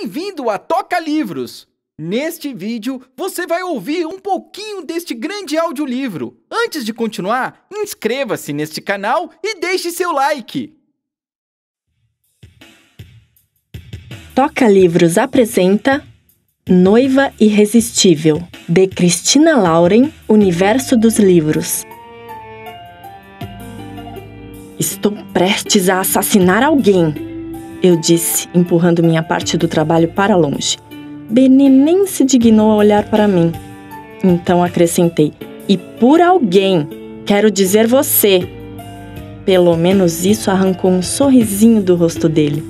Bem-vindo a Toca Livros! Neste vídeo, você vai ouvir um pouquinho deste grande audiolivro. Antes de continuar, inscreva-se neste canal e deixe seu like. Toca Livros apresenta Noiva Irresistível, de Cristina Lauren, Universo dos Livros. Estou prestes a assassinar alguém, eu disse, empurrando minha parte do trabalho para longe. Benê nem se dignou a olhar para mim. Então acrescentei: E por alguém, quero dizer você. Pelo menos isso arrancou um sorrisinho do rosto dele.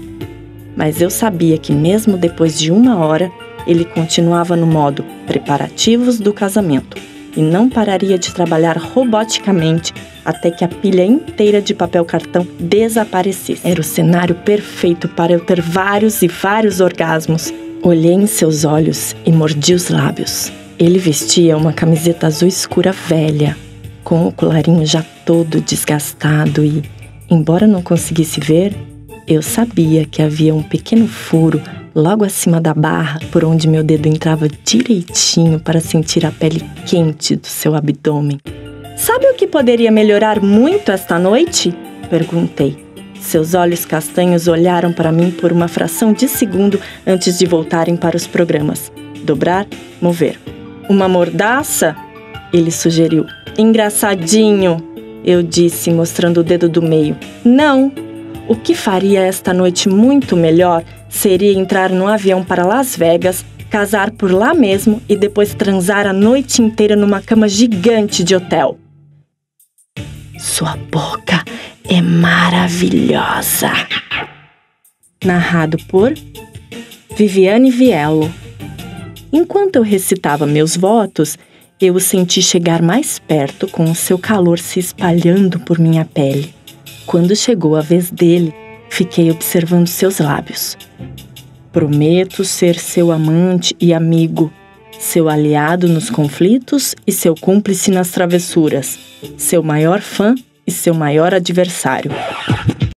Mas eu sabia que, mesmo depois de uma hora, ele continuava no modo preparativos do casamento e não pararia de trabalhar roboticamente até que a pilha inteira de papel cartão desaparecesse. Era o cenário perfeito para eu ter vários e vários orgasmos. Olhei em seus olhos e mordi os lábios. Ele vestia uma camiseta azul escura velha, com o colarinho já todo desgastado e, embora não conseguisse ver, eu sabia que havia um pequeno furo logo acima da barra, por onde meu dedo entrava direitinho para sentir a pele quente do seu abdômen. Sabe o que poderia melhorar muito esta noite? Perguntei. Seus olhos castanhos olharam para mim por uma fração de segundo antes de voltarem para os programas. Dobrar, mover. Uma mordaça? Ele sugeriu. Engraçadinho, eu disse, mostrando o dedo do meio. Não. O que faria esta noite muito melhor seria entrar num avião para Las Vegas, casar por lá mesmo e depois transar a noite inteira numa cama gigante de hotel. Sua boca é maravilhosa. Narrado por Viviane Viello. Enquanto eu recitava meus votos, eu o senti chegar mais perto com o seu calor se espalhando por minha pele. Quando chegou a vez dele, Fiquei observando seus lábios. Prometo ser seu amante e amigo, seu aliado nos conflitos e seu cúmplice nas travessuras, seu maior fã e seu maior adversário.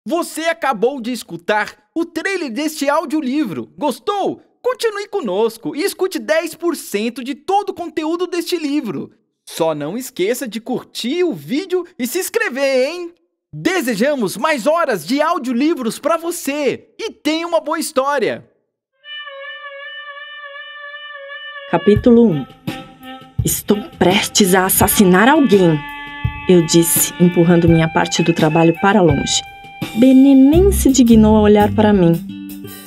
Você acabou de escutar o trailer deste audiolivro. Gostou? Continue conosco e escute 10% de todo o conteúdo deste livro. Só não esqueça de curtir o vídeo e se inscrever, hein? Desejamos mais horas de audiolivros para você e tenha uma boa história. Capítulo 1 Estou prestes a assassinar alguém, eu disse, empurrando minha parte do trabalho para longe. Benê nem se dignou a olhar para mim.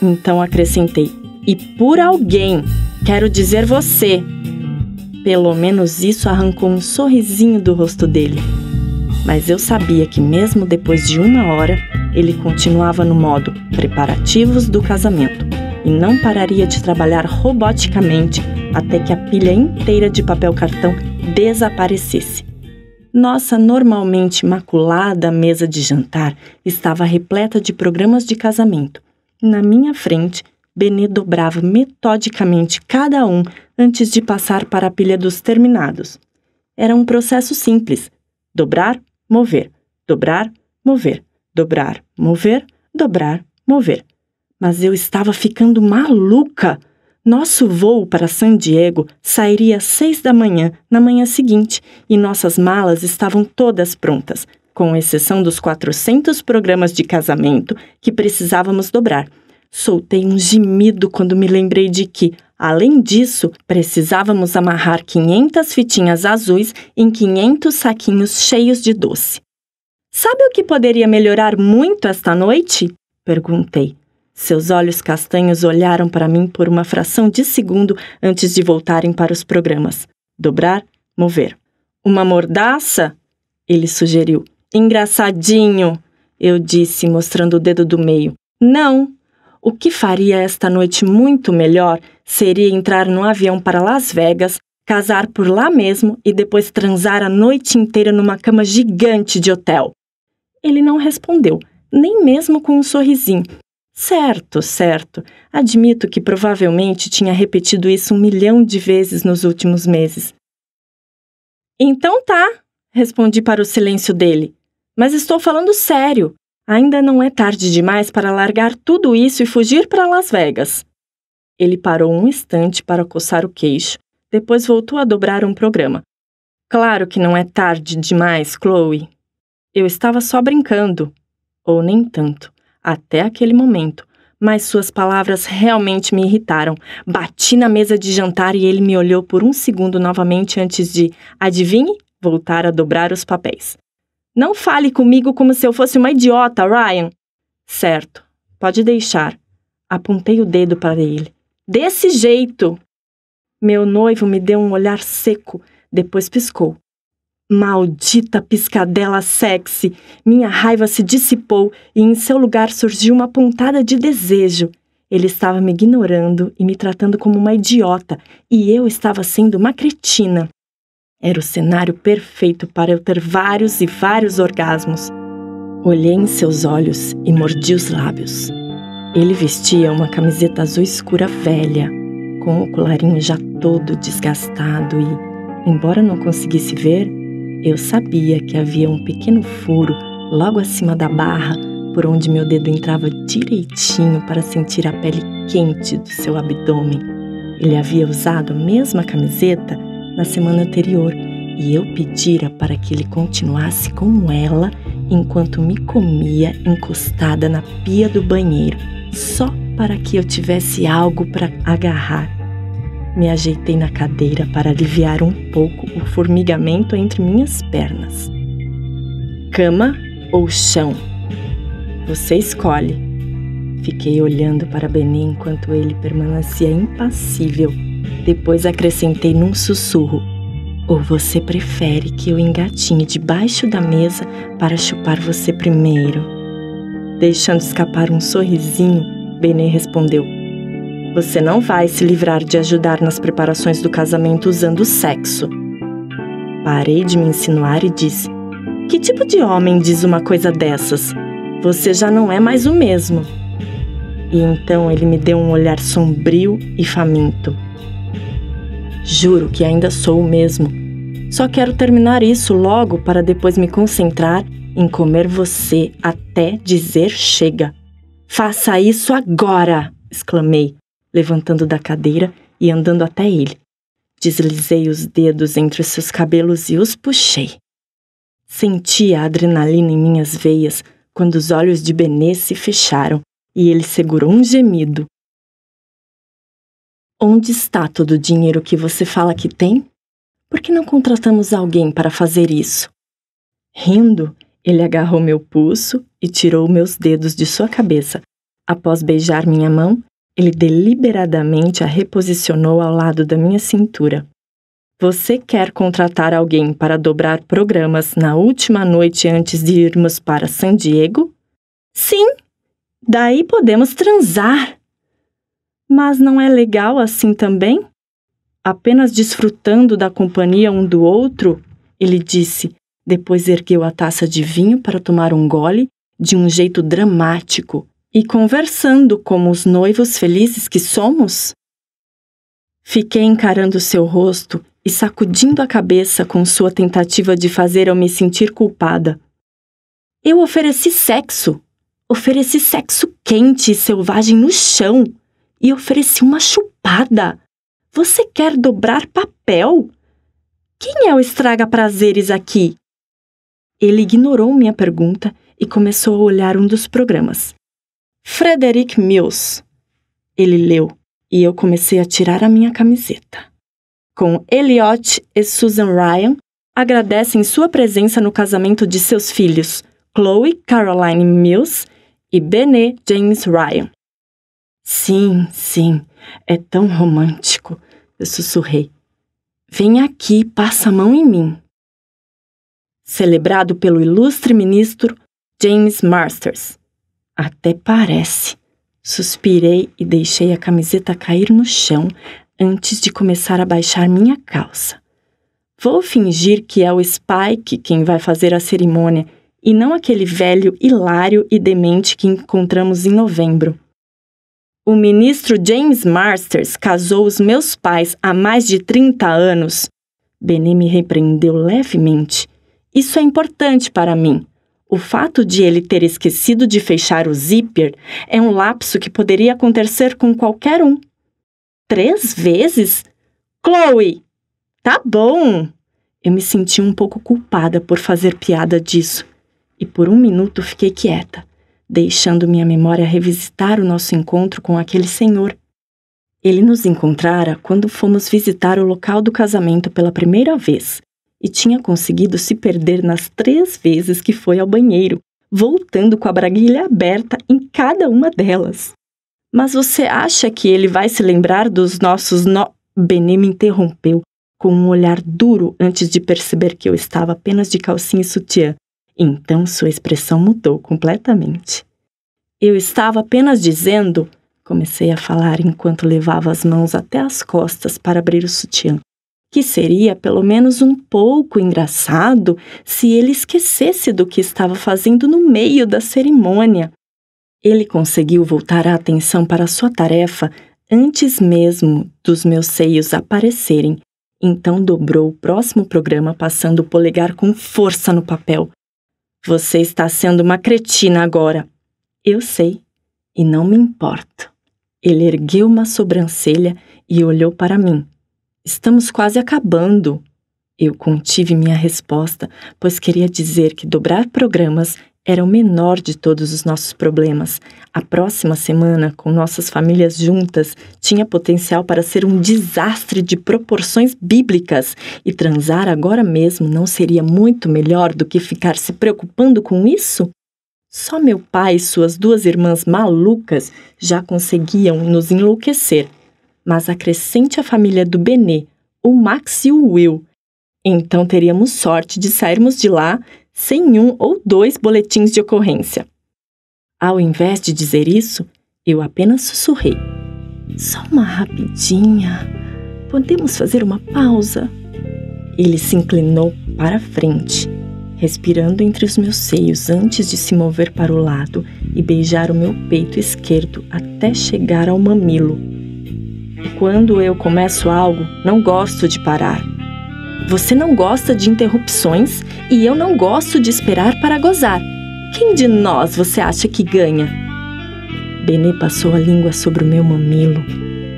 Então acrescentei: E por alguém, quero dizer você. Pelo menos isso arrancou um sorrisinho do rosto dele mas eu sabia que, mesmo depois de uma hora, ele continuava no modo preparativos do casamento e não pararia de trabalhar roboticamente até que a pilha inteira de papel cartão desaparecesse. Nossa normalmente maculada mesa de jantar estava repleta de programas de casamento. Na minha frente, Benê dobrava metodicamente cada um antes de passar para a pilha dos terminados. Era um processo simples: dobrar, mover, dobrar, mover, dobrar, mover, dobrar, mover. Mas eu estava ficando maluca. Nosso voo para San Diego sairia às seis da manhã na manhã seguinte e nossas malas estavam todas prontas, com exceção dos 400 programas de casamento que precisávamos dobrar. Soltei um gemido quando me lembrei de que, além disso, precisávamos amarrar 500 fitinhas azuis em 500 saquinhos cheios de doce. Sabe o que poderia melhorar muito esta noite? Perguntei. Seus olhos castanhos olharam para mim por uma fração de segundo antes de voltarem para os programas. Dobrar, mover. Uma mordaça? Ele sugeriu. Engraçadinho, eu disse, mostrando o dedo do meio. Não, o que faria esta noite muito melhor seria entrar num avião para Las Vegas, casar por lá mesmo e depois transar a noite inteira numa cama gigante de hotel. Ele não respondeu, nem mesmo com um sorrisinho. Certo, certo. Admito que provavelmente tinha repetido isso um milhão de vezes nos últimos meses. Então tá, respondi para o silêncio dele. Mas estou falando sério. Ainda não é tarde demais para largar tudo isso e fugir para Las Vegas. Ele parou um instante para coçar o queixo, depois voltou a dobrar um programa. Claro que não é tarde demais, Chloe. Eu estava só brincando. Ou nem tanto, até aquele momento. Mas suas palavras realmente me irritaram. Bati na mesa de jantar e ele me olhou por um segundo novamente antes de, adivinhe, voltar a dobrar os papéis. Não fale comigo como se eu fosse uma idiota, Ryan. Certo, pode deixar. Apontei o dedo para ele. Desse jeito! Meu noivo me deu um olhar seco, depois piscou. Maldita piscadela sexy! Minha raiva se dissipou e em seu lugar surgiu uma pontada de desejo. Ele estava me ignorando e me tratando como uma idiota, e eu estava sendo uma cretina. Era o cenário perfeito para eu ter vários e vários orgasmos. Olhei em seus olhos e mordi os lábios. Ele vestia uma camiseta azul escura velha, com o colarinho já todo desgastado e, embora não conseguisse ver, eu sabia que havia um pequeno furo logo acima da barra por onde meu dedo entrava direitinho para sentir a pele quente do seu abdômen. Ele havia usado a mesma camiseta na semana anterior e eu pedira para que ele continuasse com ela enquanto me comia encostada na pia do banheiro, só para que eu tivesse algo para agarrar. Me ajeitei na cadeira para aliviar um pouco o formigamento entre minhas pernas. Cama ou chão? Você escolhe. Fiquei olhando para Benê enquanto ele permanecia impassível depois acrescentei num sussurro: Ou você prefere que eu engatinhe debaixo da mesa para chupar você primeiro? Deixando escapar um sorrisinho, Benê respondeu: Você não vai se livrar de ajudar nas preparações do casamento usando o sexo. Parei de me insinuar e disse: Que tipo de homem diz uma coisa dessas? Você já não é mais o mesmo. E então ele me deu um olhar sombrio e faminto. Juro que ainda sou o mesmo. Só quero terminar isso logo para depois me concentrar em comer você até dizer chega. Faça isso agora! exclamei, levantando da cadeira e andando até ele. Deslizei os dedos entre seus cabelos e os puxei. Senti a adrenalina em minhas veias quando os olhos de Benê se fecharam e ele segurou um gemido. Onde está todo o dinheiro que você fala que tem? Por que não contratamos alguém para fazer isso? Rindo, ele agarrou meu pulso e tirou meus dedos de sua cabeça. Após beijar minha mão, ele deliberadamente a reposicionou ao lado da minha cintura. Você quer contratar alguém para dobrar programas na última noite antes de irmos para San Diego? Sim! Daí podemos transar! Mas não é legal assim também? Apenas desfrutando da companhia um do outro, ele disse, depois ergueu a taça de vinho para tomar um gole, de um jeito dramático, e conversando como os noivos felizes que somos? Fiquei encarando seu rosto e sacudindo a cabeça com sua tentativa de fazer eu me sentir culpada. Eu ofereci sexo. Ofereci sexo quente e selvagem no chão e ofereci uma chupada. Você quer dobrar papel? Quem é o estraga-prazeres aqui? Ele ignorou minha pergunta e começou a olhar um dos programas. Frederick Mills. Ele leu e eu comecei a tirar a minha camiseta. Com Elliot e Susan Ryan agradecem sua presença no casamento de seus filhos, Chloe Caroline Mills e Bené James Ryan. Sim, sim, é tão romântico, eu sussurrei. Vem aqui, passa a mão em mim. Celebrado pelo ilustre ministro James Masters. Até parece. Suspirei e deixei a camiseta cair no chão antes de começar a baixar minha calça. Vou fingir que é o Spike quem vai fazer a cerimônia e não aquele velho hilário e demente que encontramos em novembro. O ministro James Masters casou os meus pais há mais de 30 anos. Benê me repreendeu levemente. Isso é importante para mim. O fato de ele ter esquecido de fechar o zíper é um lapso que poderia acontecer com qualquer um. Três vezes? Chloe! Tá bom! Eu me senti um pouco culpada por fazer piada disso. E por um minuto fiquei quieta, deixando minha memória revisitar o nosso encontro com aquele senhor. Ele nos encontrara quando fomos visitar o local do casamento pela primeira vez e tinha conseguido se perder nas três vezes que foi ao banheiro, voltando com a braguilha aberta em cada uma delas. Mas você acha que ele vai se lembrar dos nossos no... Benê me interrompeu com um olhar duro antes de perceber que eu estava apenas de calcinha e sutiã. Então sua expressão mudou completamente. Eu estava apenas dizendo, comecei a falar enquanto levava as mãos até as costas para abrir o sutiã, que seria pelo menos um pouco engraçado se ele esquecesse do que estava fazendo no meio da cerimônia. Ele conseguiu voltar a atenção para sua tarefa antes mesmo dos meus seios aparecerem, então dobrou o próximo programa, passando o polegar com força no papel. Você está sendo uma cretina agora. Eu sei, e não me importo. Ele ergueu uma sobrancelha e olhou para mim. Estamos quase acabando. Eu contive minha resposta, pois queria dizer que dobrar programas era o menor de todos os nossos problemas. A próxima semana, com nossas famílias juntas, tinha potencial para ser um desastre de proporções bíblicas, e transar agora mesmo não seria muito melhor do que ficar se preocupando com isso? Só meu pai e suas duas irmãs malucas já conseguiam nos enlouquecer mas acrescente a família do Benê, o Max e o Will. Então teríamos sorte de sairmos de lá sem um ou dois boletins de ocorrência. Ao invés de dizer isso, eu apenas sussurrei. Só uma rapidinha. Podemos fazer uma pausa? Ele se inclinou para frente, respirando entre os meus seios antes de se mover para o lado e beijar o meu peito esquerdo até chegar ao mamilo. Quando eu começo algo, não gosto de parar. Você não gosta de interrupções e eu não gosto de esperar para gozar. Quem de nós você acha que ganha? Benê passou a língua sobre o meu mamilo.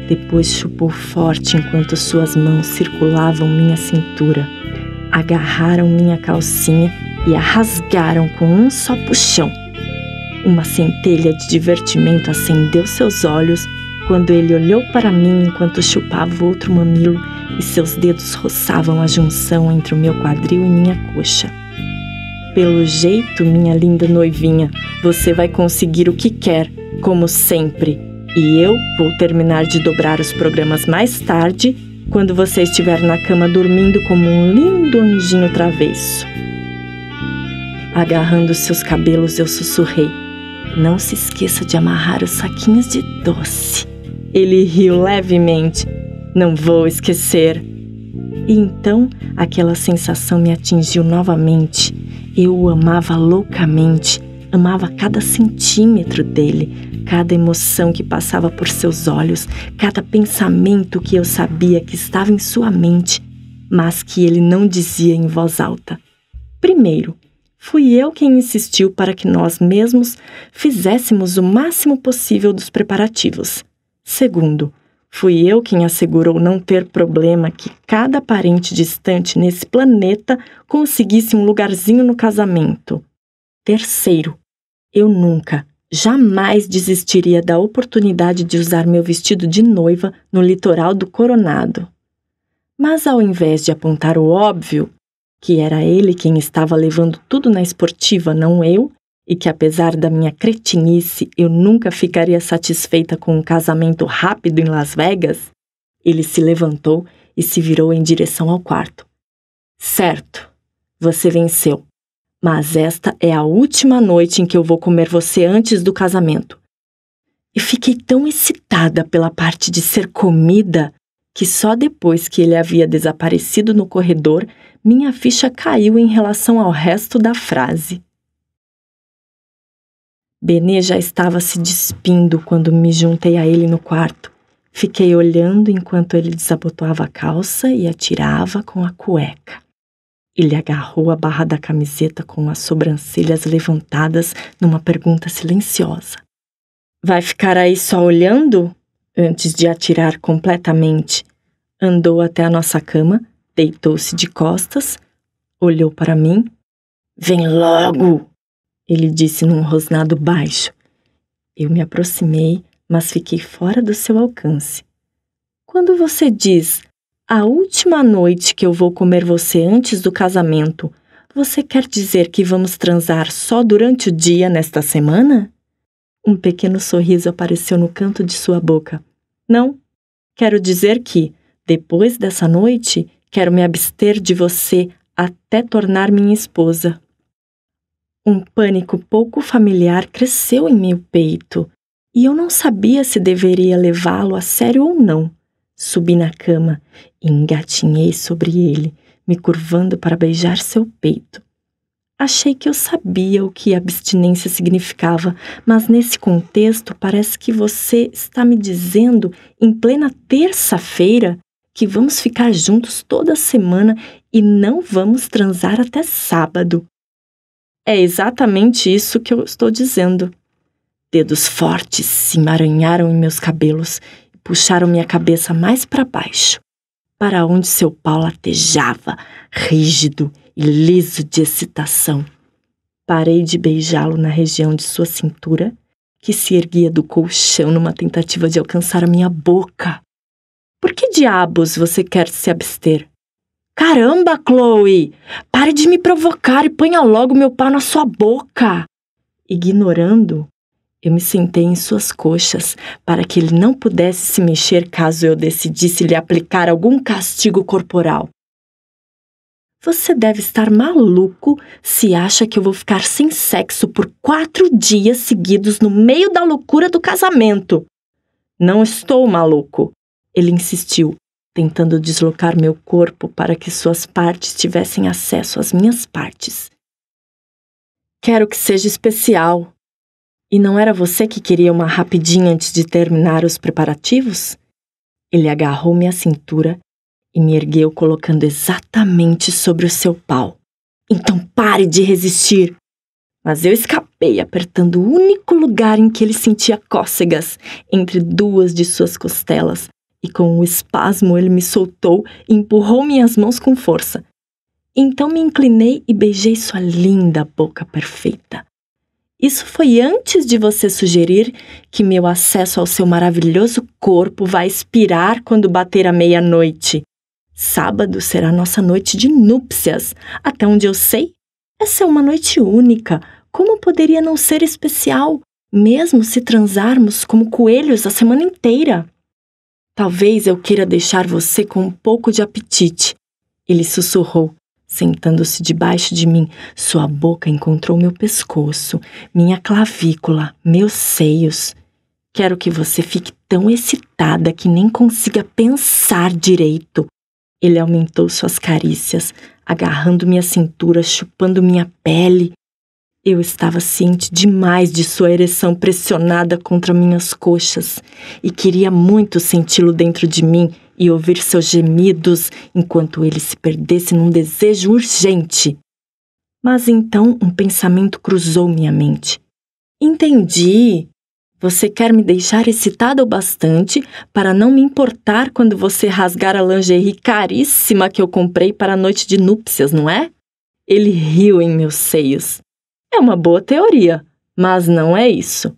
Depois chupou forte enquanto suas mãos circulavam minha cintura. Agarraram minha calcinha e a rasgaram com um só puxão. Uma centelha de divertimento acendeu seus olhos quando ele olhou para mim enquanto chupava outro mamilo e seus dedos roçavam a junção entre o meu quadril e minha coxa. Pelo jeito, minha linda noivinha, você vai conseguir o que quer, como sempre, e eu vou terminar de dobrar os programas mais tarde, quando você estiver na cama dormindo como um lindo anjinho travesso. Agarrando seus cabelos, eu sussurrei: Não se esqueça de amarrar os saquinhos de doce. Ele riu levemente. Não vou esquecer. E então aquela sensação me atingiu novamente. Eu o amava loucamente, amava cada centímetro dele, cada emoção que passava por seus olhos, cada pensamento que eu sabia que estava em sua mente, mas que ele não dizia em voz alta. Primeiro, fui eu quem insistiu para que nós mesmos fizéssemos o máximo possível dos preparativos. Segundo, fui eu quem assegurou não ter problema que cada parente distante nesse planeta conseguisse um lugarzinho no casamento. Terceiro, eu nunca, jamais desistiria da oportunidade de usar meu vestido de noiva no litoral do Coronado. Mas ao invés de apontar o óbvio, que era ele quem estava levando tudo na esportiva, não eu, e que apesar da minha cretinice eu nunca ficaria satisfeita com um casamento rápido em Las Vegas, ele se levantou e se virou em direção ao quarto. Certo, você venceu. Mas esta é a última noite em que eu vou comer você antes do casamento. E fiquei tão excitada pela parte de ser comida que só depois que ele havia desaparecido no corredor, minha ficha caiu em relação ao resto da frase. Benê já estava se despindo quando me juntei a ele no quarto. Fiquei olhando enquanto ele desabotoava a calça e a tirava com a cueca. Ele agarrou a barra da camiseta com as sobrancelhas levantadas numa pergunta silenciosa. Vai ficar aí só olhando? Antes de atirar completamente, andou até a nossa cama, deitou-se de costas, olhou para mim. Vem logo! Ele disse num rosnado baixo. Eu me aproximei, mas fiquei fora do seu alcance. Quando você diz a última noite que eu vou comer você antes do casamento, você quer dizer que vamos transar só durante o dia nesta semana? Um pequeno sorriso apareceu no canto de sua boca. Não. Quero dizer que, depois dessa noite, quero me abster de você até tornar minha esposa. Um pânico pouco familiar cresceu em meu peito e eu não sabia se deveria levá-lo a sério ou não. Subi na cama e engatinhei sobre ele, me curvando para beijar seu peito. Achei que eu sabia o que abstinência significava, mas nesse contexto parece que você está me dizendo, em plena terça-feira, que vamos ficar juntos toda semana e não vamos transar até sábado. É exatamente isso que eu estou dizendo. Dedos fortes se emaranharam em meus cabelos e puxaram minha cabeça mais para baixo, para onde seu pau latejava, rígido e liso de excitação. Parei de beijá-lo na região de sua cintura, que se erguia do colchão numa tentativa de alcançar a minha boca. Por que diabos você quer se abster? Caramba, Chloe! Pare de me provocar e ponha logo meu pau na sua boca! Ignorando, eu me sentei em suas coxas para que ele não pudesse se mexer caso eu decidisse lhe aplicar algum castigo corporal. Você deve estar maluco se acha que eu vou ficar sem sexo por quatro dias seguidos no meio da loucura do casamento. Não estou maluco, ele insistiu, tentando deslocar meu corpo para que suas partes tivessem acesso às minhas partes. Quero que seja especial. E não era você que queria uma rapidinha antes de terminar os preparativos? Ele agarrou minha cintura e me ergueu colocando exatamente sobre o seu pau. Então pare de resistir! Mas eu escapei, apertando o único lugar em que ele sentia cócegas entre duas de suas costelas, e com um espasmo ele me soltou e empurrou minhas mãos com força. Então me inclinei e beijei sua linda boca perfeita. Isso foi antes de você sugerir que meu acesso ao seu maravilhoso corpo vai expirar quando bater a meia-noite. Sábado será nossa noite de núpcias. Até onde eu sei, essa é uma noite única. Como poderia não ser especial, mesmo se transarmos como coelhos a semana inteira? Talvez eu queira deixar você com um pouco de apetite. Ele sussurrou, sentando-se debaixo de mim. Sua boca encontrou meu pescoço, minha clavícula, meus seios. Quero que você fique tão excitada que nem consiga pensar direito. Ele aumentou suas carícias, agarrando minha cintura, chupando minha pele. Eu estava ciente demais de sua ereção pressionada contra minhas coxas e queria muito senti-lo dentro de mim e ouvir seus gemidos enquanto ele se perdesse num desejo urgente. Mas então um pensamento cruzou minha mente. Entendi. Você quer me deixar excitada o bastante para não me importar quando você rasgar a lingerie caríssima que eu comprei para a noite de núpcias, não é? Ele riu em meus seios. É uma boa teoria, mas não é isso.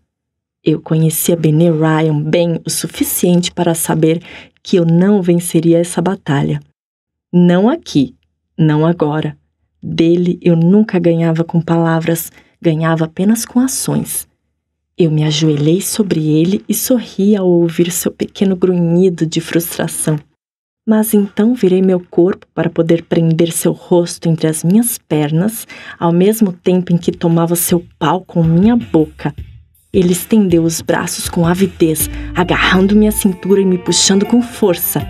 Eu conhecia Benny Ryan bem o suficiente para saber que eu não venceria essa batalha. Não aqui, não agora. Dele eu nunca ganhava com palavras, ganhava apenas com ações. Eu me ajoelhei sobre ele e sorri ao ouvir seu pequeno grunhido de frustração. Mas então virei meu corpo para poder prender seu rosto entre as minhas pernas, ao mesmo tempo em que tomava seu pau com minha boca. Ele estendeu os braços com avidez, agarrando minha cintura e me puxando com força.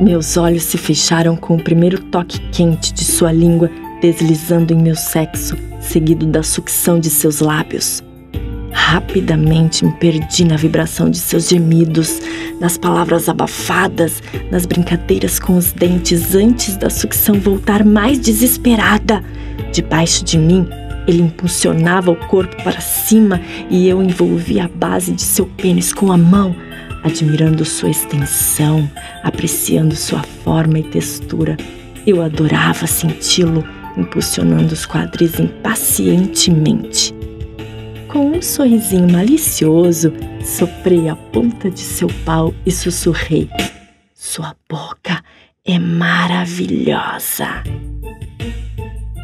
Meus olhos se fecharam com o primeiro toque quente de sua língua deslizando em meu sexo, seguido da sucção de seus lábios. Rapidamente me perdi na vibração de seus gemidos, nas palavras abafadas, nas brincadeiras com os dentes antes da sucção voltar mais desesperada. Debaixo de mim, ele impulsionava o corpo para cima e eu envolvia a base de seu pênis com a mão, admirando sua extensão, apreciando sua forma e textura. Eu adorava senti-lo impulsionando os quadris impacientemente. Com um sorrisinho malicioso, soprei a ponta de seu pau e sussurrei: Sua boca é maravilhosa.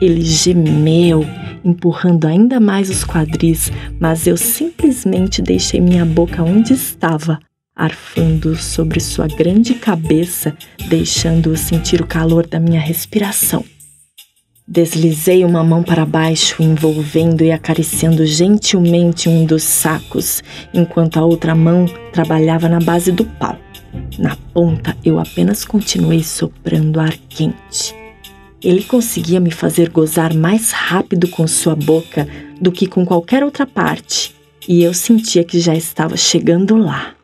Ele gemeu, empurrando ainda mais os quadris, mas eu simplesmente deixei minha boca onde estava, arfando sobre sua grande cabeça, deixando-o sentir o calor da minha respiração. Deslizei uma mão para baixo, envolvendo e acariciando gentilmente um dos sacos, enquanto a outra mão trabalhava na base do pau. Na ponta, eu apenas continuei soprando ar quente. Ele conseguia me fazer gozar mais rápido com sua boca do que com qualquer outra parte, e eu sentia que já estava chegando lá.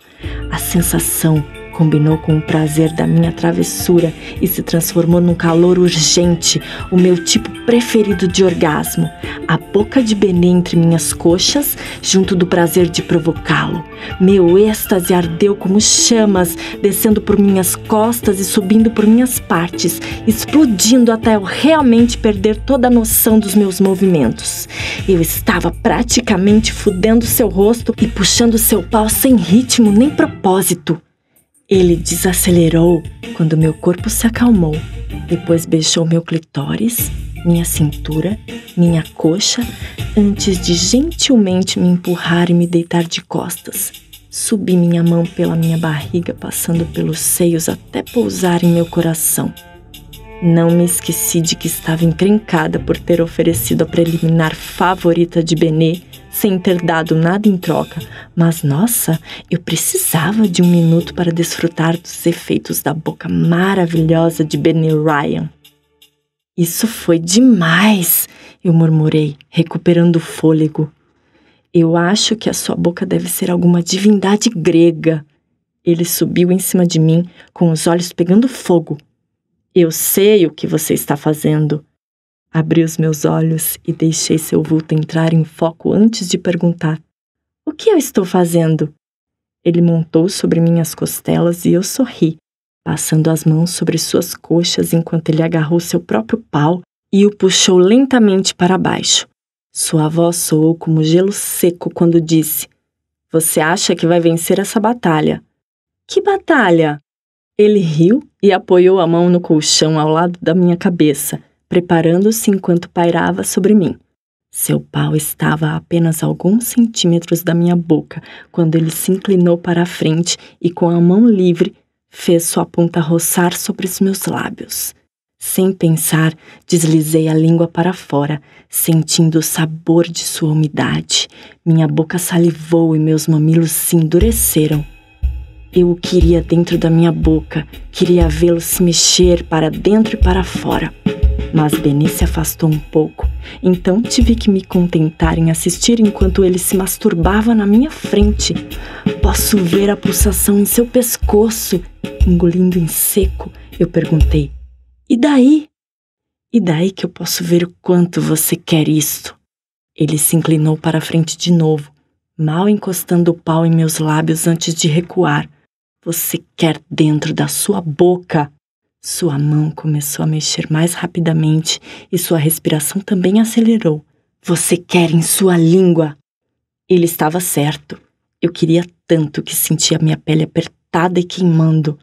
A sensação combinou com o prazer da minha travessura e se transformou num calor urgente, o meu tipo preferido de orgasmo. A boca de Benê entre minhas coxas, junto do prazer de provocá-lo. Meu êxtase ardeu como chamas, descendo por minhas costas e subindo por minhas partes, explodindo até eu realmente perder toda a noção dos meus movimentos. Eu estava praticamente fudendo seu rosto e puxando seu pau sem ritmo nem propósito. Ele desacelerou quando meu corpo se acalmou. Depois beijou meu clitóris, minha cintura, minha coxa, antes de gentilmente me empurrar e me deitar de costas. Subi minha mão pela minha barriga, passando pelos seios até pousar em meu coração. Não me esqueci de que estava encrencada por ter oferecido a preliminar favorita de Benê sem ter dado nada em troca, mas nossa, eu precisava de um minuto para desfrutar dos efeitos da boca maravilhosa de Benny Ryan. Isso foi demais, eu murmurei, recuperando o fôlego. Eu acho que a sua boca deve ser alguma divindade grega. Ele subiu em cima de mim, com os olhos pegando fogo. Eu sei o que você está fazendo. Abri os meus olhos e deixei seu vulto entrar em foco antes de perguntar: O que eu estou fazendo? Ele montou sobre minhas costelas e eu sorri, passando as mãos sobre suas coxas enquanto ele agarrou seu próprio pau e o puxou lentamente para baixo. Sua voz soou como gelo seco quando disse: Você acha que vai vencer essa batalha? Que batalha? Ele riu e apoiou a mão no colchão ao lado da minha cabeça preparando-se enquanto pairava sobre mim. Seu pau estava a apenas alguns centímetros da minha boca quando ele se inclinou para a frente e, com a mão livre, fez sua ponta roçar sobre os meus lábios. Sem pensar, deslizei a língua para fora, sentindo o sabor de sua umidade. Minha boca salivou e meus mamilos se endureceram. Eu o queria dentro da minha boca, queria vê-lo se mexer para dentro e para fora. Mas Benê se afastou um pouco, então tive que me contentar em assistir enquanto ele se masturbava na minha frente. Posso ver a pulsação em seu pescoço. Engolindo em seco, eu perguntei: E daí? E daí que eu posso ver o quanto você quer isto? Ele se inclinou para a frente de novo, mal encostando o pau em meus lábios antes de recuar. Você quer dentro da sua boca? Sua mão começou a mexer mais rapidamente e sua respiração também acelerou. Você quer em sua língua? Ele estava certo. Eu queria tanto que sentia minha pele apertada e queimando.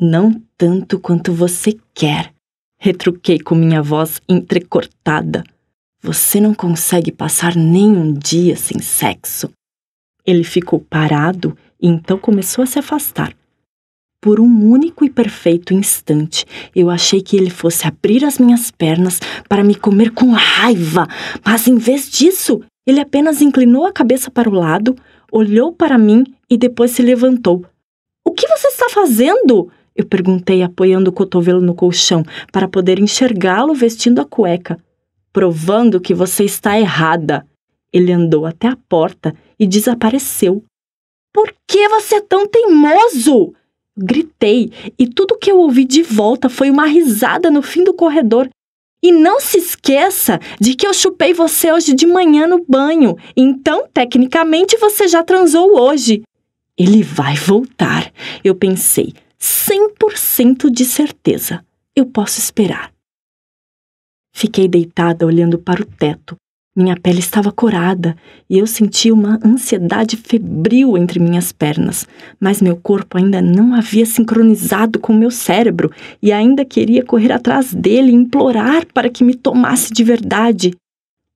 Não tanto quanto você quer, retruquei com minha voz entrecortada. Você não consegue passar nem um dia sem sexo. Ele ficou parado e então começou a se afastar. Por um único e perfeito instante, eu achei que ele fosse abrir as minhas pernas para me comer com raiva, mas em vez disso, ele apenas inclinou a cabeça para o lado, olhou para mim e depois se levantou. O que você está fazendo? Eu perguntei, apoiando o cotovelo no colchão para poder enxergá-lo vestindo a cueca. Provando que você está errada. Ele andou até a porta e desapareceu. Por que você é tão teimoso? Gritei e tudo que eu ouvi de volta foi uma risada no fim do corredor. E não se esqueça de que eu chupei você hoje de manhã no banho, então, tecnicamente, você já transou hoje. Ele vai voltar, eu pensei, 100% de certeza. Eu posso esperar. Fiquei deitada olhando para o teto. Minha pele estava corada e eu sentia uma ansiedade febril entre minhas pernas, mas meu corpo ainda não havia sincronizado com meu cérebro e ainda queria correr atrás dele e implorar para que me tomasse de verdade.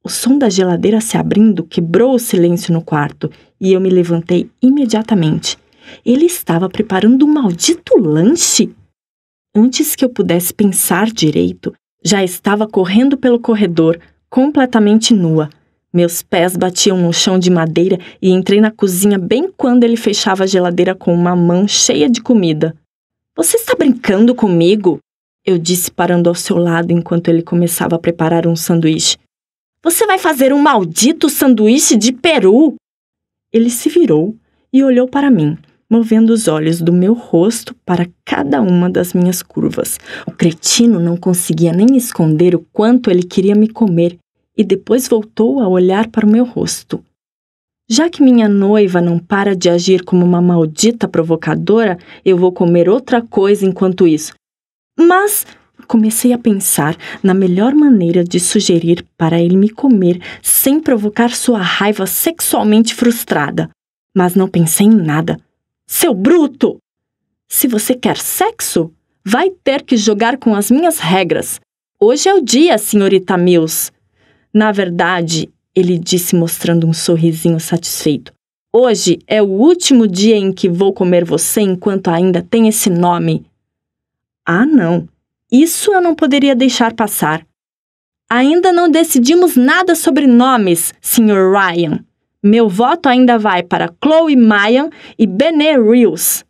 O som da geladeira se abrindo quebrou o silêncio no quarto e eu me levantei imediatamente. Ele estava preparando um maldito lanche. Antes que eu pudesse pensar direito, já estava correndo pelo corredor, completamente nua. Meus pés batiam no chão de madeira e entrei na cozinha bem quando ele fechava a geladeira com uma mão cheia de comida. Você está brincando comigo? Eu disse parando ao seu lado enquanto ele começava a preparar um sanduíche. Você vai fazer um maldito sanduíche de peru! Ele se virou e olhou para mim, movendo os olhos do meu rosto para cada uma das minhas curvas. O cretino não conseguia nem esconder o quanto ele queria me comer e depois voltou a olhar para o meu rosto. Já que minha noiva não para de agir como uma maldita provocadora, eu vou comer outra coisa enquanto isso. Mas comecei a pensar na melhor maneira de sugerir para ele me comer sem provocar sua raiva sexualmente frustrada. Mas não pensei em nada. Seu bruto! Se você quer sexo, vai ter que jogar com as minhas regras. Hoje é o dia, senhorita Mills. Na verdade, ele disse mostrando um sorrisinho satisfeito. Hoje é o último dia em que vou comer você enquanto ainda tem esse nome. Ah, não. Isso eu não poderia deixar passar. Ainda não decidimos nada sobre nomes, Sr. Ryan. Meu voto ainda vai para Chloe Mayan e Bené Reels.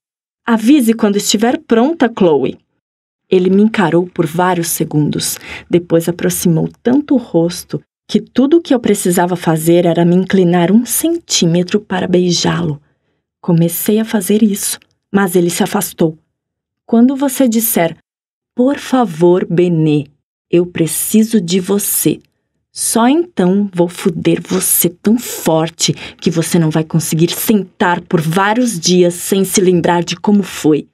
Avise quando estiver pronta, Chloe. Ele me encarou por vários segundos, depois aproximou tanto o rosto que tudo o que eu precisava fazer era me inclinar um centímetro para beijá-lo. Comecei a fazer isso, mas ele se afastou. Quando você disser por favor, Benê, eu preciso de você. Só então vou foder você tão forte que você não vai conseguir sentar por vários dias sem se lembrar de como foi.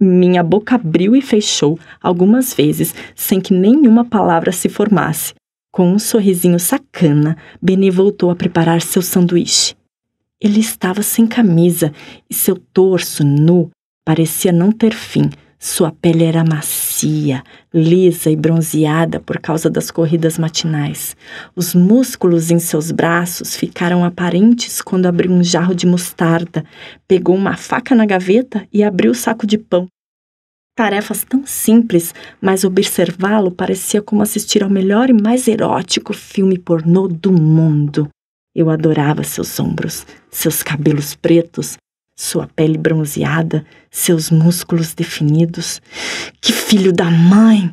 Minha boca abriu e fechou algumas vezes sem que nenhuma palavra se formasse. Com um sorrisinho sacana, Benê voltou a preparar seu sanduíche. Ele estava sem camisa e seu torso nu parecia não ter fim, sua pele era macia, lisa e bronzeada por causa das corridas matinais. Os músculos em seus braços ficaram aparentes quando abriu um jarro de mostarda, pegou uma faca na gaveta e abriu o saco de pão. Tarefas tão simples, mas observá-lo parecia como assistir ao melhor e mais erótico filme pornô do mundo. Eu adorava seus ombros, seus cabelos pretos, sua pele bronzeada, seus músculos definidos. Que filho da mãe!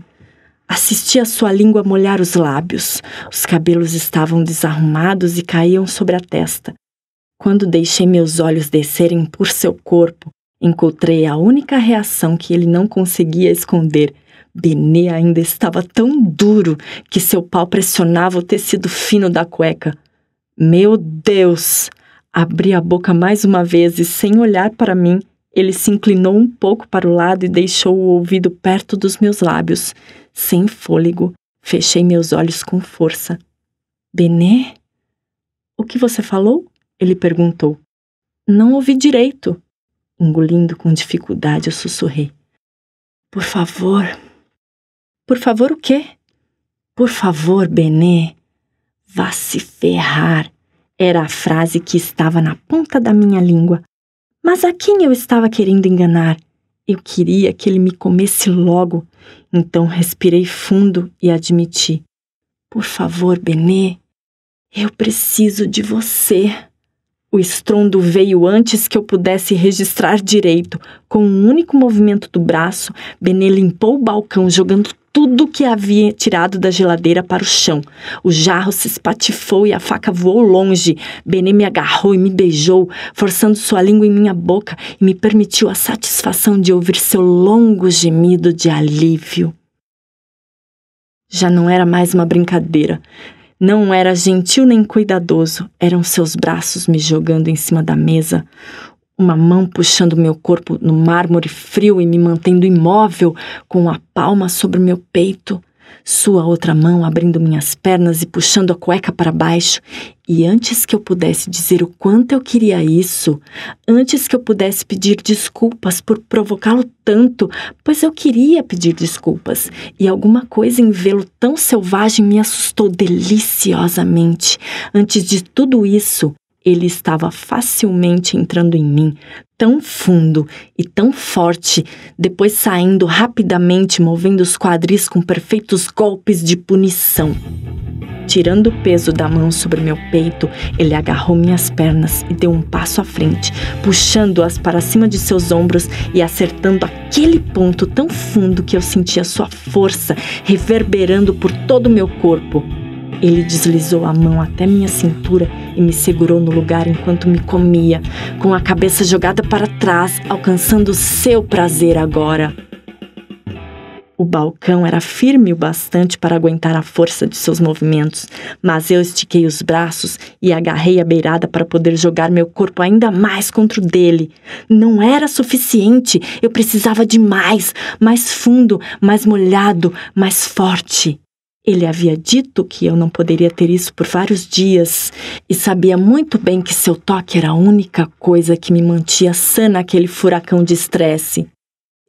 Assisti a sua língua molhar os lábios. Os cabelos estavam desarrumados e caíam sobre a testa. Quando deixei meus olhos descerem por seu corpo, encontrei a única reação que ele não conseguia esconder. Benê ainda estava tão duro que seu pau pressionava o tecido fino da cueca. Meu Deus! Abri a boca mais uma vez e, sem olhar para mim, ele se inclinou um pouco para o lado e deixou o ouvido perto dos meus lábios. Sem fôlego, fechei meus olhos com força. Benê? O que você falou? Ele perguntou. Não ouvi direito. Engolindo com dificuldade, eu sussurrei. Por favor. Por favor, o quê? Por favor, Benê. Vá se ferrar. Era a frase que estava na ponta da minha língua. Mas a quem eu estava querendo enganar? Eu queria que ele me comesse logo. Então respirei fundo e admiti: Por favor, Benê, eu preciso de você. O estrondo veio antes que eu pudesse registrar direito. Com um único movimento do braço, Benê limpou o balcão, jogando tudo que havia tirado da geladeira para o chão. O jarro se espatifou e a faca voou longe. Benê me agarrou e me beijou, forçando sua língua em minha boca e me permitiu a satisfação de ouvir seu longo gemido de alívio. Já não era mais uma brincadeira. Não era gentil nem cuidadoso, eram seus braços me jogando em cima da mesa, Uma mão puxando meu corpo no mármore frio e me mantendo imóvel, com a palma sobre meu peito sua outra mão abrindo minhas pernas e puxando a cueca para baixo. E antes que eu pudesse dizer o quanto eu queria isso, antes que eu pudesse pedir desculpas por provocá-lo tanto, pois eu queria pedir desculpas, e alguma coisa em vê-lo tão selvagem me assustou deliciosamente. Antes de tudo isso, ele estava facilmente entrando em mim, tão fundo e tão forte, depois saindo rapidamente, movendo os quadris com perfeitos golpes de punição. Tirando o peso da mão sobre meu peito, ele agarrou minhas pernas e deu um passo à frente, puxando-as para cima de seus ombros e acertando aquele ponto tão fundo que eu sentia sua força reverberando por todo o meu corpo. Ele deslizou a mão até minha cintura e me segurou no lugar enquanto me comia, com a cabeça jogada para trás, alcançando seu prazer agora. O balcão era firme o bastante para aguentar a força de seus movimentos, mas eu estiquei os braços e agarrei a beirada para poder jogar meu corpo ainda mais contra o dele. Não era suficiente, eu precisava de mais, mais fundo, mais molhado, mais forte. Ele havia dito que eu não poderia ter isso por vários dias e sabia muito bem que seu toque era a única coisa que me mantinha sã naquele furacão de estresse.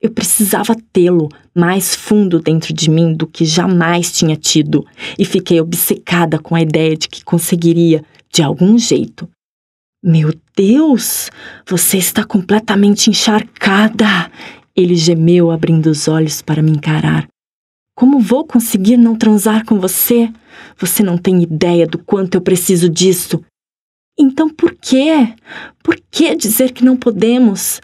Eu precisava tê-lo mais fundo dentro de mim do que jamais tinha tido e fiquei obcecada com a ideia de que conseguiria, de algum jeito. Meu Deus, você está completamente encharcada! Ele gemeu, abrindo os olhos para me encarar. Como vou conseguir não transar com você? Você não tem ideia do quanto eu preciso disso. Então por quê? Por que dizer que não podemos?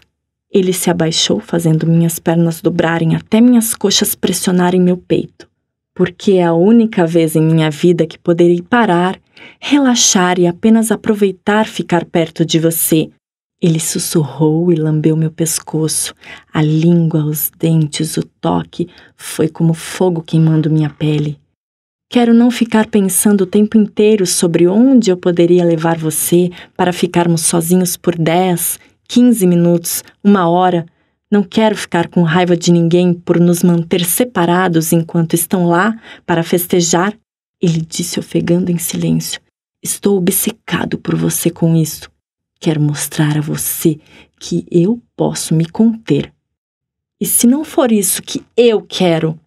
Ele se abaixou, fazendo minhas pernas dobrarem até minhas coxas pressionarem meu peito. Porque é a única vez em minha vida que poderei parar, relaxar e apenas aproveitar ficar perto de você, ele sussurrou e lambeu meu pescoço. A língua, os dentes, o toque foi como fogo queimando minha pele. Quero não ficar pensando o tempo inteiro sobre onde eu poderia levar você para ficarmos sozinhos por 10, 15 minutos, uma hora. Não quero ficar com raiva de ninguém por nos manter separados enquanto estão lá para festejar. Ele disse ofegando em silêncio. Estou obcecado por você com isso. Quero mostrar a você que eu posso me conter. E se não for isso que eu quero?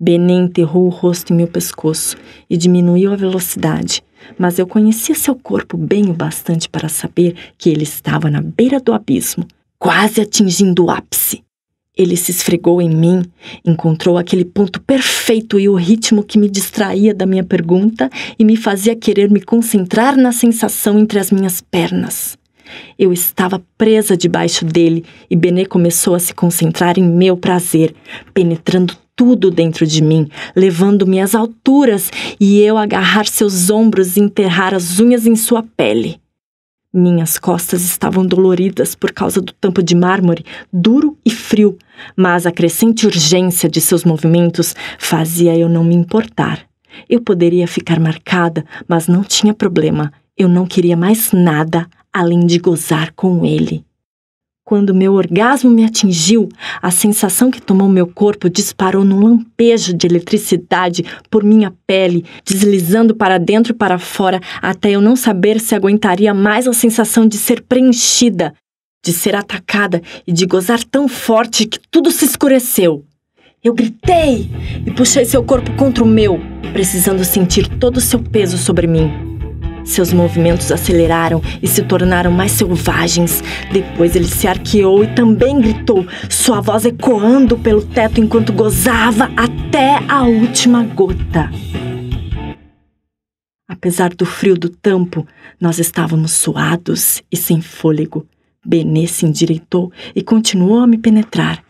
Benem enterrou o rosto em meu pescoço e diminuiu a velocidade, mas eu conhecia seu corpo bem o bastante para saber que ele estava na beira do abismo, quase atingindo o ápice. Ele se esfregou em mim, encontrou aquele ponto perfeito e o ritmo que me distraía da minha pergunta e me fazia querer me concentrar na sensação entre as minhas pernas. Eu estava presa debaixo dele e Benê começou a se concentrar em meu prazer, penetrando tudo dentro de mim, levando-me às alturas e eu agarrar seus ombros e enterrar as unhas em sua pele. Minhas costas estavam doloridas por causa do tampo de mármore, duro e frio, mas a crescente urgência de seus movimentos fazia eu não me importar. Eu poderia ficar marcada, mas não tinha problema. Eu não queria mais nada além de gozar com ele. Quando meu orgasmo me atingiu, a sensação que tomou meu corpo disparou num lampejo de eletricidade por minha pele, deslizando para dentro e para fora até eu não saber se aguentaria mais a sensação de ser preenchida, de ser atacada e de gozar tão forte que tudo se escureceu. Eu gritei e puxei seu corpo contra o meu, precisando sentir todo o seu peso sobre mim. Seus movimentos aceleraram e se tornaram mais selvagens. Depois ele se arqueou e também gritou, sua voz ecoando pelo teto enquanto gozava até a última gota. Apesar do frio do tampo, nós estávamos suados e sem fôlego. Benê se endireitou e continuou a me penetrar,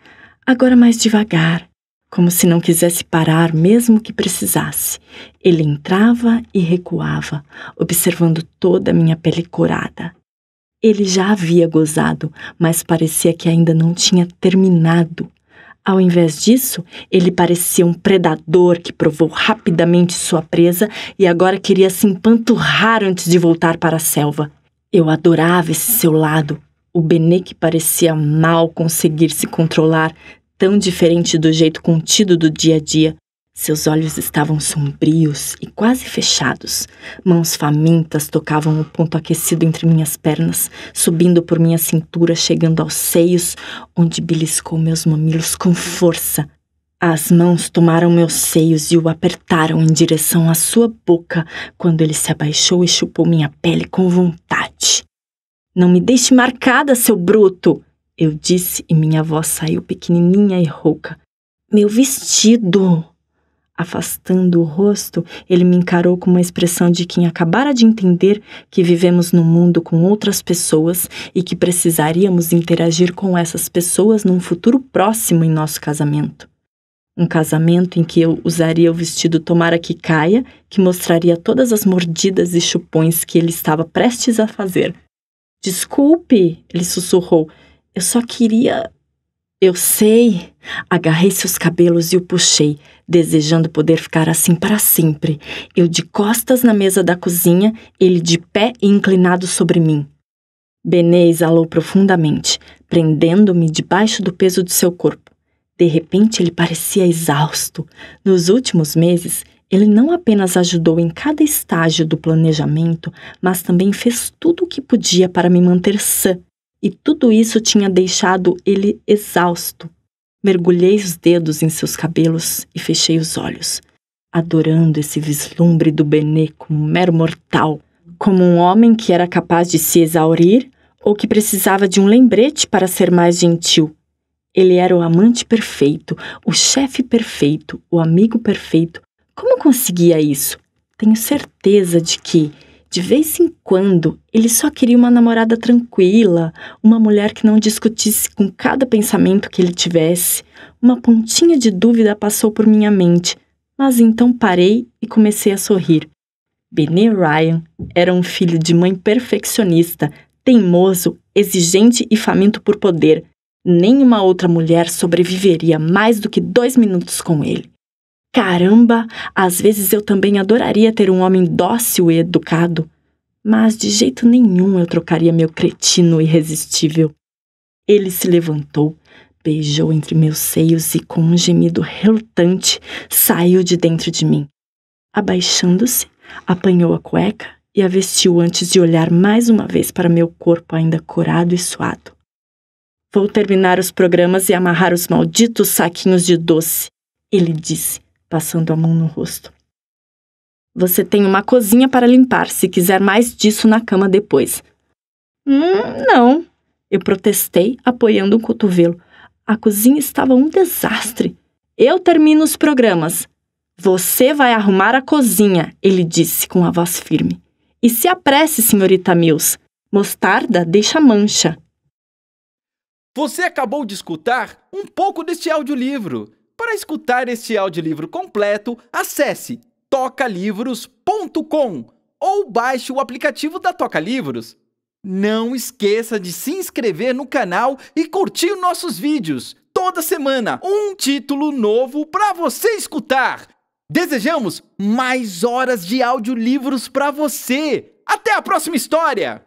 agora mais devagar, como se não quisesse parar mesmo que precisasse. Ele entrava e recuava, observando toda a minha pele corada. Ele já havia gozado, mas parecia que ainda não tinha terminado. Ao invés disso, ele parecia um predador que provou rapidamente sua presa e agora queria se empanturrar antes de voltar para a selva. Eu adorava esse seu lado, o que parecia mal conseguir se controlar, tão diferente do jeito contido do dia a dia. Seus olhos estavam sombrios e quase fechados. Mãos famintas tocavam o ponto aquecido entre minhas pernas, subindo por minha cintura, chegando aos seios, onde beliscou meus mamilos com força. As mãos tomaram meus seios e o apertaram em direção à sua boca quando ele se abaixou e chupou minha pele com vontade. Não me deixe marcada, seu bruto! Eu disse e minha voz saiu pequenininha e rouca. Meu vestido! Afastando o rosto, ele me encarou com uma expressão de quem acabara de entender que vivemos num mundo com outras pessoas e que precisaríamos interagir com essas pessoas num futuro próximo em nosso casamento. Um casamento em que eu usaria o vestido tomara que caia, que mostraria todas as mordidas e chupões que ele estava prestes a fazer, Desculpe, ele sussurrou. Eu só queria. Eu sei. Agarrei seus cabelos e o puxei, desejando poder ficar assim para sempre. Eu de costas na mesa da cozinha, ele de pé e inclinado sobre mim. Benê exalou profundamente, prendendo-me debaixo do peso de seu corpo. De repente, ele parecia exausto. Nos últimos meses, ele não apenas ajudou em cada estágio do planejamento, mas também fez tudo o que podia para me manter sã, e tudo isso tinha deixado ele exausto. Mergulhei os dedos em seus cabelos e fechei os olhos, adorando esse vislumbre do Benê como um mero mortal, como um homem que era capaz de se exaurir ou que precisava de um lembrete para ser mais gentil. Ele era o amante perfeito, o chefe perfeito, o amigo perfeito, como conseguia isso? Tenho certeza de que, de vez em quando, ele só queria uma namorada tranquila, uma mulher que não discutisse com cada pensamento que ele tivesse. Uma pontinha de dúvida passou por minha mente, mas então parei e comecei a sorrir. Benny Ryan era um filho de mãe perfeccionista, teimoso, exigente e faminto por poder. Nenhuma outra mulher sobreviveria mais do que dois minutos com ele. Caramba, às vezes eu também adoraria ter um homem dócil e educado, mas de jeito nenhum eu trocaria meu cretino irresistível. Ele se levantou, beijou entre meus seios e, com um gemido relutante, saiu de dentro de mim. Abaixando-se, apanhou a cueca e a vestiu antes de olhar mais uma vez para meu corpo ainda corado e suado. Vou terminar os programas e amarrar os malditos saquinhos de doce, ele disse, passando a mão no rosto. Você tem uma cozinha para limpar, se quiser mais disso na cama depois. Hum, não. Eu protestei, apoiando o cotovelo. A cozinha estava um desastre. Eu termino os programas. Você vai arrumar a cozinha, ele disse com a voz firme. E se apresse, senhorita Mills. Mostarda deixa mancha. Você acabou de escutar um pouco deste audiolivro. Para escutar este audiolivro completo, acesse tocalivros.com ou baixe o aplicativo da Toca Livros. Não esqueça de se inscrever no canal e curtir nossos vídeos. Toda semana, um título novo para você escutar. Desejamos mais horas de audiolivros para você. Até a próxima história!